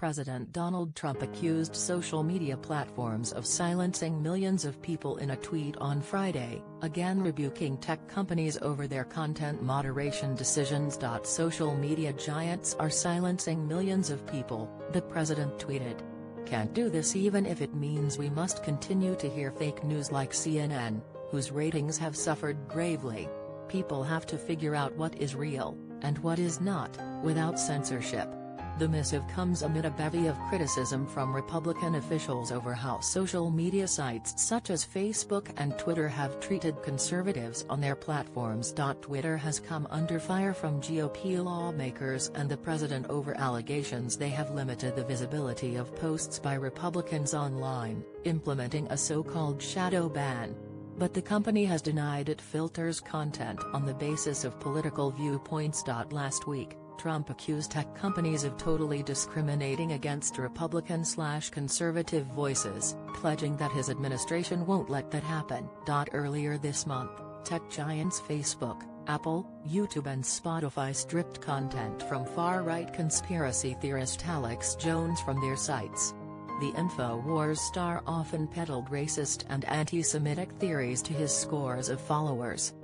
President Donald Trump accused social media platforms of silencing millions of people in a tweet on Friday, again rebuking tech companies over their content moderation decisions. Social media giants are silencing millions of people, the president tweeted. Can't do this even if it means we must continue to hear fake news like CNN, whose ratings have suffered gravely. People have to figure out what is real, and what is not, without censorship. The missive comes amid a bevy of criticism from Republican officials over how social media sites such as Facebook and Twitter have treated conservatives on their platforms. Twitter has come under fire from GOP lawmakers and the president over allegations they have limited the visibility of posts by Republicans online, implementing a so-called shadow ban but the company has denied it filters content on the basis of political viewpoints. Last week, Trump accused tech companies of totally discriminating against Republican-slash-conservative voices, pledging that his administration won't let that happen. Earlier this month, tech giants Facebook, Apple, YouTube and Spotify stripped content from far-right conspiracy theorist Alex Jones from their sites. The InfoWars star often peddled racist and anti-Semitic theories to his scores of followers,